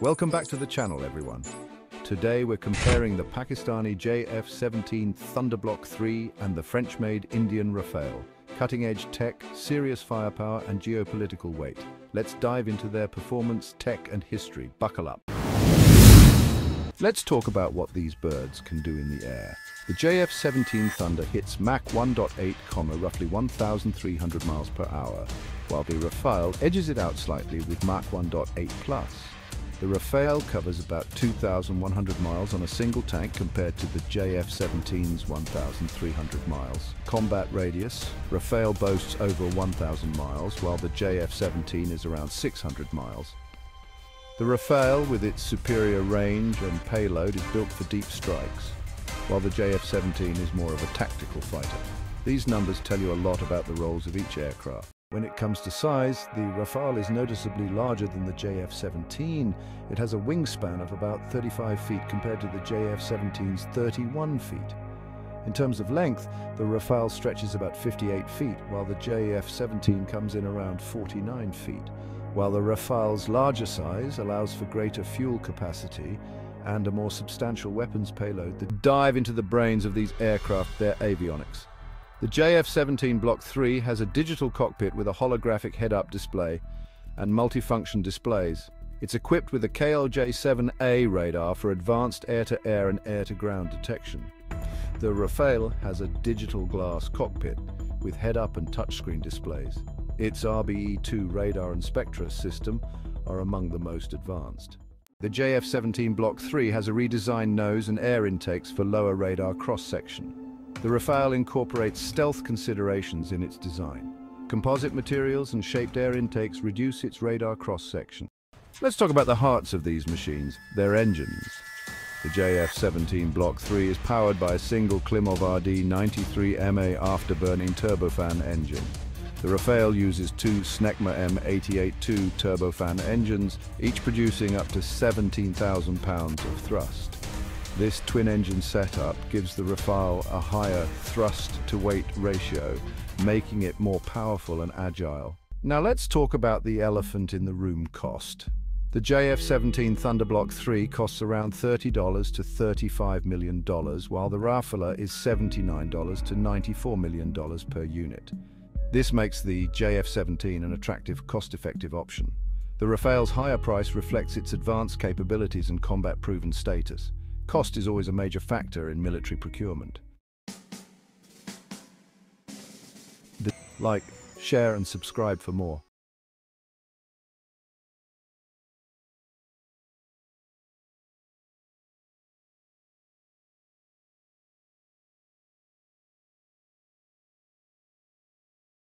Welcome back to the channel, everyone. Today we're comparing the Pakistani JF-17 Thunderblock 3 and the French-made Indian Rafale. Cutting-edge tech, serious firepower and geopolitical weight. Let's dive into their performance, tech and history. Buckle up. Let's talk about what these birds can do in the air. The JF-17 Thunder hits Mach 1.8, roughly 1,300 miles per hour, while the Rafale edges it out slightly with Mach 1.8 plus. The Rafale covers about 2,100 miles on a single tank compared to the JF-17's 1,300 miles. Combat radius, Rafale boasts over 1,000 miles, while the JF-17 is around 600 miles. The Rafale, with its superior range and payload, is built for deep strikes, while the JF-17 is more of a tactical fighter. These numbers tell you a lot about the roles of each aircraft. When it comes to size, the Rafale is noticeably larger than the JF-17. It has a wingspan of about 35 feet compared to the JF-17's 31 feet. In terms of length, the Rafale stretches about 58 feet, while the JF-17 comes in around 49 feet. While the Rafale's larger size allows for greater fuel capacity and a more substantial weapons payload that dive into the brains of these aircraft, their avionics. The JF-17 Block 3 has a digital cockpit with a holographic head-up display and multifunction displays. It's equipped with a KLJ-7A radar for advanced air-to-air -air and air-to-ground detection. The Rafale has a digital glass cockpit with head-up and touchscreen displays. Its RBE-2 radar and spectra system are among the most advanced. The JF-17 Block 3 has a redesigned nose and air intakes for lower radar cross-section. The Rafale incorporates stealth considerations in its design. Composite materials and shaped air intakes reduce its radar cross-section. Let's talk about the hearts of these machines, their engines. The JF-17 Block 3 is powered by a single Klimov RD-93MA afterburning turbofan engine. The Rafale uses two Snecma M882 turbofan engines, each producing up to 17,000 pounds of thrust. This twin-engine setup gives the Rafale a higher thrust-to-weight ratio, making it more powerful and agile. Now let's talk about the elephant in the room cost. The JF-17 Thunderblock 3 costs around $30 to $35 million, while the Rafale is $79 to $94 million per unit. This makes the JF-17 an attractive, cost-effective option. The Rafale's higher price reflects its advanced capabilities and combat-proven status. Cost is always a major factor in military procurement. Like, share and subscribe for more.